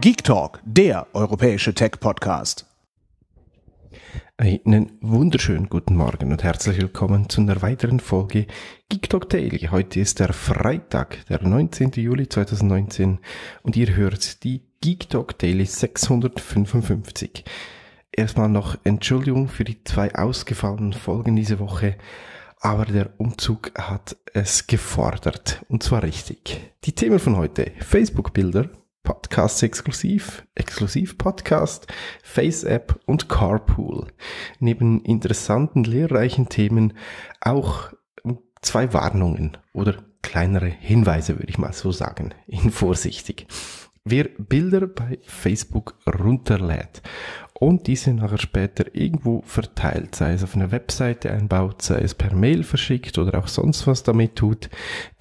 Geek Talk, der europäische Tech-Podcast. Einen wunderschönen guten Morgen und herzlich willkommen zu einer weiteren Folge Geek Talk Daily. Heute ist der Freitag, der 19. Juli 2019 und ihr hört die Geek Talk Daily 655. Erstmal noch Entschuldigung für die zwei ausgefallenen Folgen diese Woche, aber der Umzug hat es gefordert und zwar richtig. Die Themen von heute, Facebook-Bilder, Podcasts exklusiv, exklusiv Podcast, Face App und Carpool. Neben interessanten, lehrreichen Themen auch zwei Warnungen oder kleinere Hinweise, würde ich mal so sagen, in vorsichtig. Wer Bilder bei Facebook runterlädt und diese nachher später irgendwo verteilt, sei es auf einer Webseite einbaut, sei es per Mail verschickt oder auch sonst was damit tut,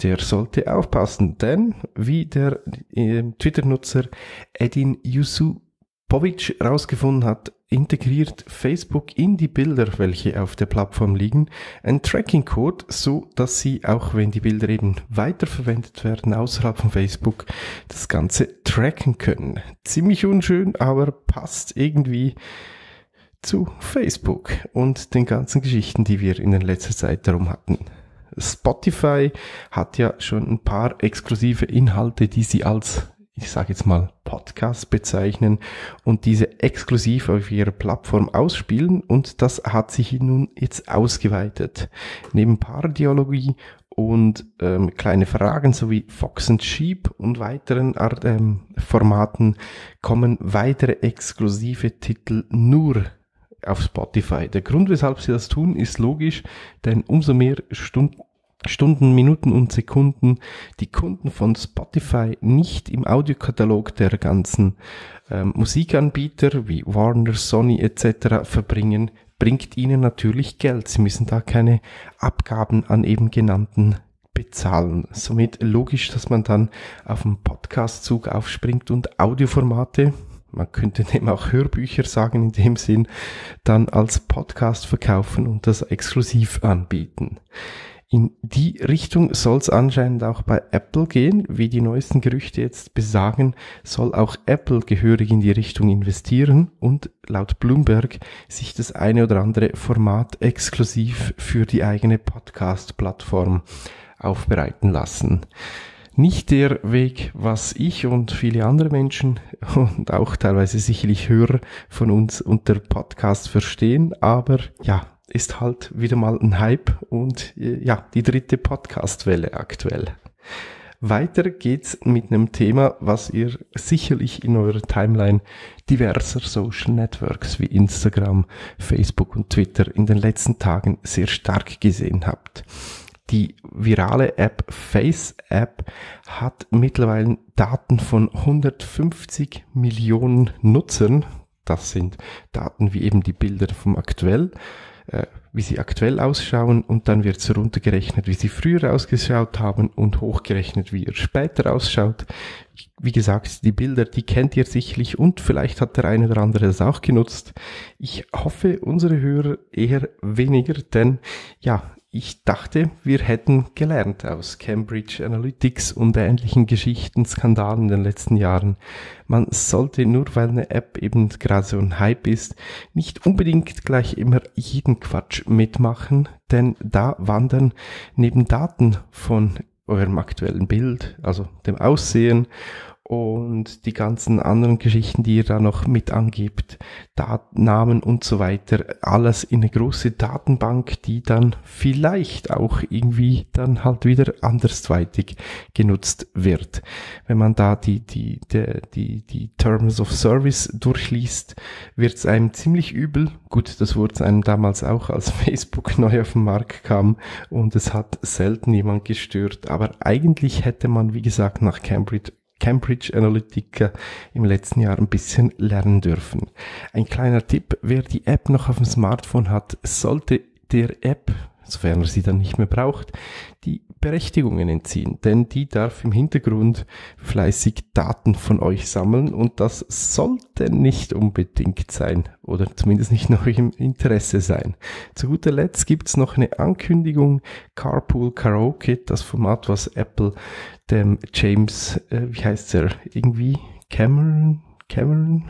der sollte aufpassen, denn wie der äh, Twitter-Nutzer Edin Yusupovic herausgefunden hat, integriert Facebook in die Bilder, welche auf der Plattform liegen, ein Tracking-Code, so dass sie, auch wenn die Bilder eben weiterverwendet werden außerhalb von Facebook, das Ganze tracken können. Ziemlich unschön, aber passt irgendwie zu Facebook und den ganzen Geschichten, die wir in der letzten Zeit darum hatten. Spotify hat ja schon ein paar exklusive Inhalte, die sie als ich sage jetzt mal Podcast bezeichnen und diese exklusiv auf ihrer Plattform ausspielen und das hat sich nun jetzt ausgeweitet. Neben Paardialogie und ähm, kleine Fragen sowie Fox and Sheep und weiteren Art, ähm, Formaten kommen weitere exklusive Titel nur auf Spotify. Der Grund, weshalb sie das tun, ist logisch, denn umso mehr Stunden Stunden, Minuten und Sekunden die Kunden von Spotify nicht im Audiokatalog der ganzen ähm, Musikanbieter wie Warner, Sony etc. verbringen, bringt ihnen natürlich Geld. Sie müssen da keine Abgaben an eben genannten bezahlen. Somit logisch, dass man dann auf den Podcastzug aufspringt und Audioformate, man könnte dem auch Hörbücher sagen in dem Sinn, dann als Podcast verkaufen und das exklusiv anbieten. In die Richtung soll es anscheinend auch bei Apple gehen. Wie die neuesten Gerüchte jetzt besagen, soll auch Apple gehörig in die Richtung investieren und laut Bloomberg sich das eine oder andere Format exklusiv für die eigene Podcast-Plattform aufbereiten lassen. Nicht der Weg, was ich und viele andere Menschen und auch teilweise sicherlich Hörer von uns unter Podcast verstehen, aber ja, ist halt wieder mal ein Hype und äh, ja, die dritte Podcast-Welle aktuell. Weiter geht's mit einem Thema, was ihr sicherlich in eurer Timeline diverser Social Networks wie Instagram, Facebook und Twitter in den letzten Tagen sehr stark gesehen habt. Die virale App Face App hat mittlerweile Daten von 150 Millionen Nutzern. Das sind Daten wie eben die Bilder vom aktuell äh, wie sie aktuell ausschauen und dann wird es runtergerechnet, wie sie früher ausgeschaut haben und hochgerechnet, wie er später ausschaut. Wie gesagt, die Bilder, die kennt ihr sicherlich und vielleicht hat der eine oder andere das auch genutzt. Ich hoffe, unsere Hörer eher weniger, denn ja, ich dachte, wir hätten gelernt aus Cambridge Analytics und ähnlichen Geschichten, Skandalen in den letzten Jahren. Man sollte nur, weil eine App eben gerade so ein Hype ist, nicht unbedingt gleich immer jeden Quatsch mitmachen, denn da wandern neben Daten von eurem aktuellen Bild, also dem Aussehen und die ganzen anderen Geschichten, die ihr da noch mit angibt, Namen und so weiter, alles in eine große Datenbank, die dann vielleicht auch irgendwie dann halt wieder andersweitig genutzt wird. Wenn man da die, die, die, die, die Terms of Service durchliest, wird es einem ziemlich übel. Gut, das wurde einem damals auch, als Facebook neu auf den Markt kam und es hat selten jemand gestört. Aber eigentlich hätte man, wie gesagt, nach Cambridge Cambridge Analytica im letzten Jahr ein bisschen lernen dürfen. Ein kleiner Tipp, wer die App noch auf dem Smartphone hat, sollte der App, sofern er sie dann nicht mehr braucht, die Berechtigungen entziehen, denn die darf im Hintergrund fleißig Daten von euch sammeln und das sollte nicht unbedingt sein oder zumindest nicht noch im Interesse sein. Zu guter Letzt gibt's noch eine Ankündigung Carpool Karaoke, das Format, was Apple dem James, äh, wie heißt er, irgendwie Cameron, Cameron,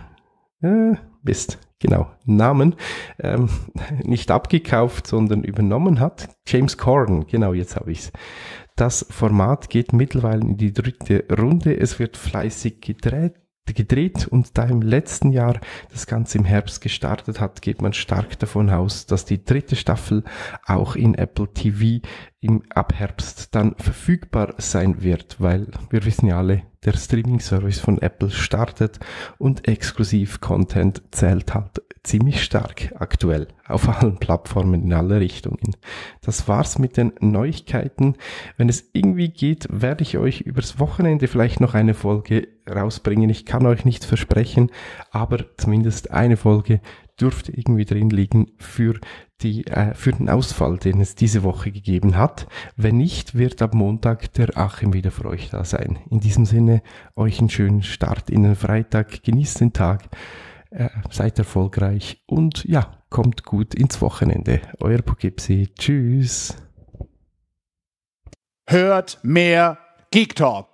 äh, Mist, genau, Namen, ähm, nicht abgekauft, sondern übernommen hat. James Corden, genau, jetzt habe ich's. Das Format geht mittlerweile in die dritte Runde. Es wird fleißig gedreht gedreht und da im letzten Jahr das Ganze im Herbst gestartet hat, geht man stark davon aus, dass die dritte Staffel auch in Apple TV im ab Herbst dann verfügbar sein wird, weil wir wissen ja alle, der Streaming-Service von Apple startet und exklusiv Content zählt halt ziemlich stark aktuell auf allen Plattformen in alle Richtungen. Das war's mit den Neuigkeiten. Wenn es irgendwie geht, werde ich euch übers Wochenende vielleicht noch eine Folge rausbringen. Ich kann euch nicht versprechen, aber zumindest eine Folge dürfte irgendwie drin liegen für die, äh, für den Ausfall, den es diese Woche gegeben hat. Wenn nicht, wird ab Montag der Achim wieder für euch da sein. In diesem Sinne, euch einen schönen Start in den Freitag, genießt den Tag, äh, seid erfolgreich und ja, kommt gut ins Wochenende. Euer Poughkeepsie. Tschüss. Hört mehr Geek Talk.